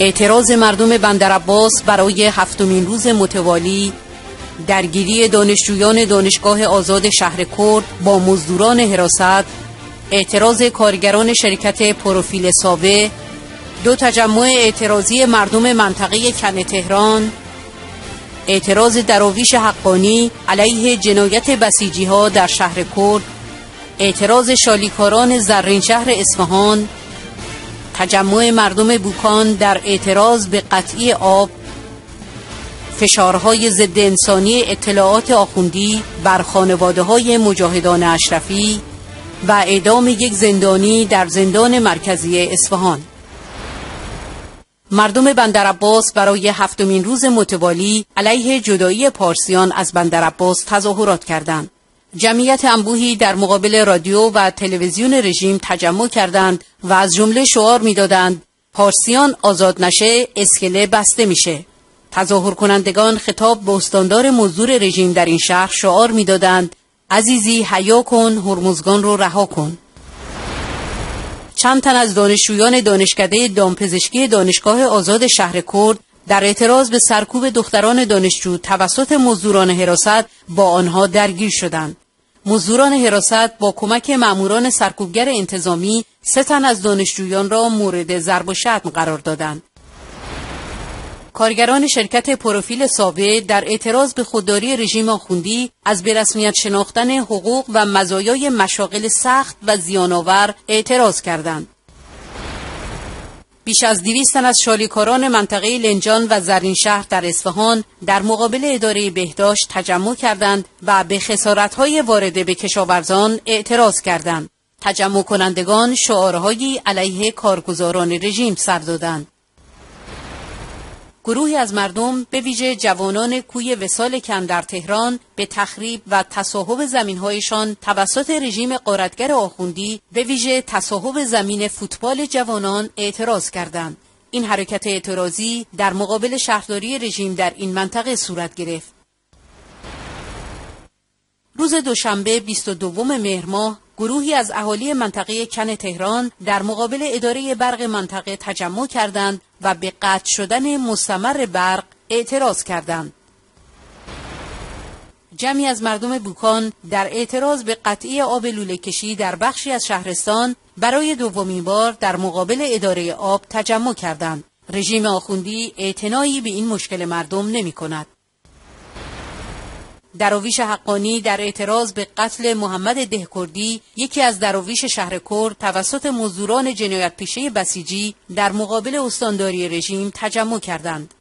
اعتراض مردم بندرعباس برای هفتمین روز متوالی درگیری دانشجویان دانشگاه آزاد شهر کرد با مزدوران حراست اعتراض کارگران شرکت پروفیل ساوه دو تجمع اعتراضی مردم منطقه کن تهران اعتراض دراویش حقانی علیه جنایت بسیجی ها در شهر کرد اعتراض شالیکاران زرین شهر اصفهان تجمع مردم بوکان در اعتراض به قطعی آب فشارهای ضد انسانی اطلاعات آخوندی بر خانواده های مجاهدان اشرفی و اعدام یک زندانی در زندان مرکزی اصفهان مردم بندرعباس برای هفتمین روز متوالی علیه جدایی پارسیان از بندرعباس تظاهرات کردند. جمعیت انبوهی در مقابل رادیو و تلویزیون رژیم تجمع کردند و از جمله شعار می‌دادند پارسیان آزاد نشه اسکله بسته میشه. تظاهر کنندگان خطاب به استاندار مزدور رژیم در این شهر شعار می‌دادند عزیزی حیا کن هرمزگان رو رها کن. چند تن از دانشجویان دانشکده دامپزشکی دانشگاه آزاد شهر کرد در اعتراض به سرکوب دختران دانشجو توسط مزدوران حراست با آنها درگیر شدند. مزدوران حراست با کمک ماموران سرکوبگر انتظامی سه تن از دانشجویان را مورد ضرب و شتم قرار دادند. کارگران شرکت پروفیل سابه در اعتراض به خودداری رژیم آخوندی از به رسمیت شناختن حقوق و مزایای مشاغل سخت و زیانآور اعتراض کردند. بیش از دویست از شالیکاران منطقه لنجان و زرین شهر در اصفهان در مقابل اداره بهداشت تجمع کردند و به خسارتهای وارده به کشاورزان اعتراض کردند. تجمع کنندگان شعارهایی علیه کارگزاران رژیم سر دادند. گروهی از مردم به ویژه جوانان کوی وسال کن در تهران به تخریب و تصاحب زمینهایشان توسط رژیم قارتگر آخوندی به ویژه تصاحب زمین فوتبال جوانان اعتراض کردند. این حرکت اعتراضی در مقابل شهرداری رژیم در این منطقه صورت گرفت. روز دوشنبه 22 مهر ماه گروهی از اهالی منطقه کن تهران در مقابل اداره برق منطقه تجمع کردند و به قطع شدن مستمر برق اعتراض کردند. جمعی از مردم بوکان در اعتراض به قطعی آب لوله کشی در بخشی از شهرستان برای دومین بار در مقابل اداره آب تجمع کردند. رژیم آخوندی اعتنایی به این مشکل مردم نمی کند. دراویش حقانی در اعتراض به قتل محمد دهکردی یکی از دراویش شهر کرد توسط مزدوران جنایت پیشه بسیجی در مقابل استانداری رژیم تجمع کردند.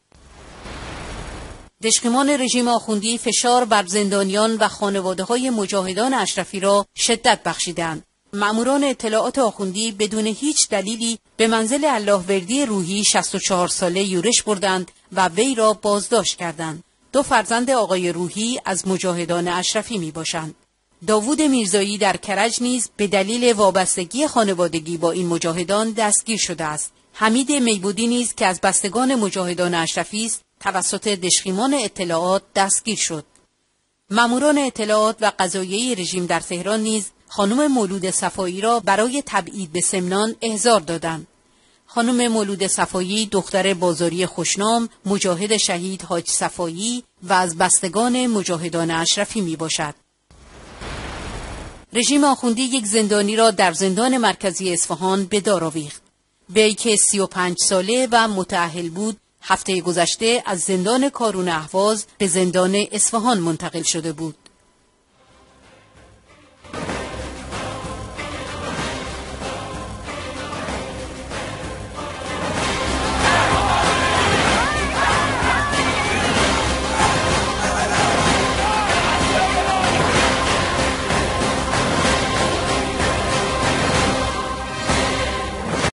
دشقیمان رژیم آخوندی فشار بر زندانیان و خانواده های مجاهدان اشرفی را شدت بخشیدند. مأموران اطلاعات آخوندی بدون هیچ دلیلی به منزل الله وردی روحی 64 ساله یورش بردند و وی را بازداشت کردند. دو فرزند آقای روحی از مجاهدان اشرفی می باشند. داوود میرزایی در کرج نیز به دلیل وابستگی خانوادگی با این مجاهدان دستگیر شده است. حمید میبودی نیز که از بستگان مجاهدان اشرفی است توسط دشخیمان اطلاعات دستگیر شد. ماموران اطلاعات و قضاییه رژیم در تهران نیز خانم مولود صفایی را برای تبعید به سمنان احضار دادند. خانم مولود صفایی دختر بازاری خوشنام مجاهد شهید حاج صفایی و از بستگان مجاهدان اشرفی می باشد. رژیم آخوندی یک زندانی را در زندان مرکزی اصفهان به دار آویخت. وی که سی و پنج ساله و متعهل بود هفته گذشته از زندان کارون احواز به زندان اصفهان منتقل شده بود.